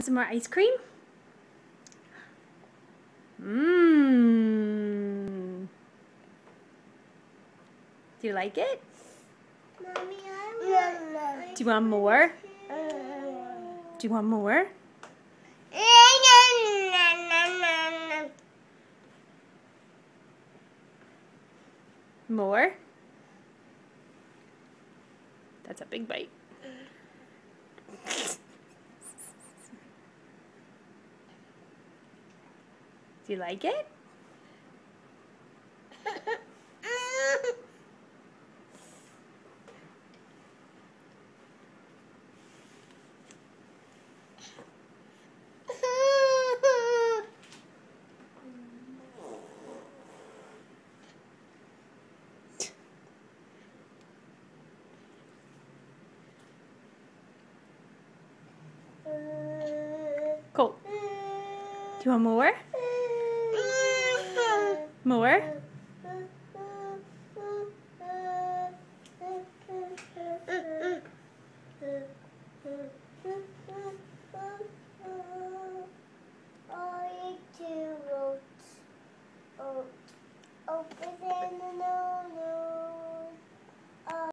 Some more ice cream? Mmm. Do you like it? Mommy, I want Do you want more? Uh. Do you want more? More? That's a big bite. Do you like it? Cool. Do you want more? More? Open the nose.